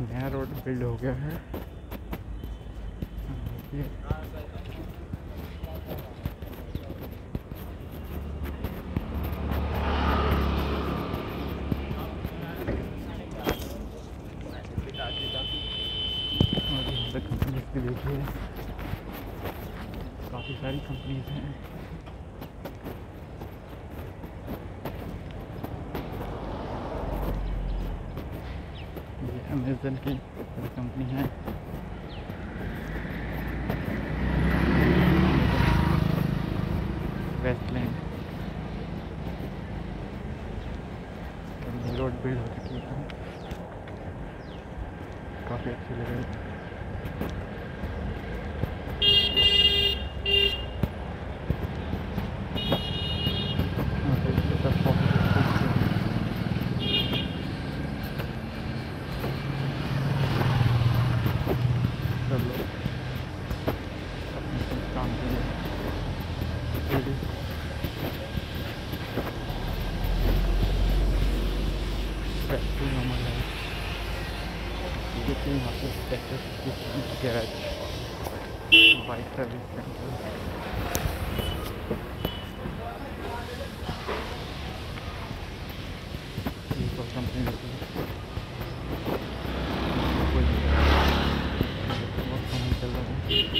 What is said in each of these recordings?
नया road build हो गया है। देखिए। काफ़ी सारी कंपनीज़ हैं। ये अमेजन की कंपनी है। वेस्टलैंड रोड बिल्ड हो चुकी है। काफ़ी अच्छी लग रही हाँ, तो इसके साथ काफ़ी अच्छी है। सब लोग अपने अपने काम के लिए ready। Factory normal है देखिए यहाँ पे tractor garage bike service centre company कोई बहुत चल रहा है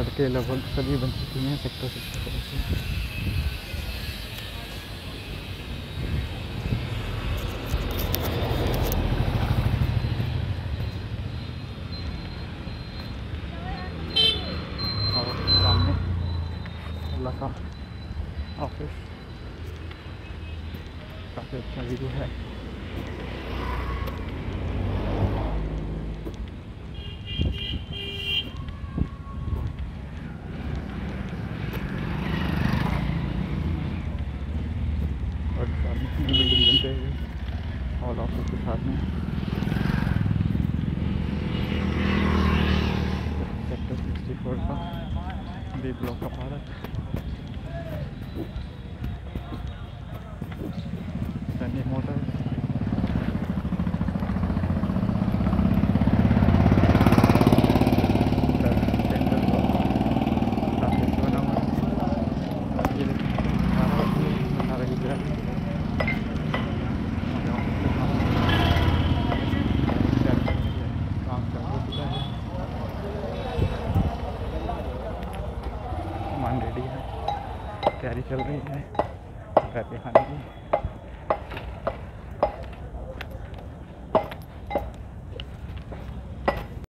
सड़कें लगभग सभी बन चुकी हैं, सेक्टर सिक्सटी से और सामने अल्लाह का ऑफ़िस काफ़ी अच्छा है और सामने की बिल्डिंग बनते हुए आप ऑफ़िस के साथ में। सेक्टर सिक्सटी फोर का बी ब्लॉक का पार्क सनी मोटर्स सेंटर काफ़ी अच्छा बना हुआ है और ये देखिए, सारा सारा गुजरात काम चालू हो चुका है सामान रेडी है। तैयारी चल रही है। घर पे खाने की।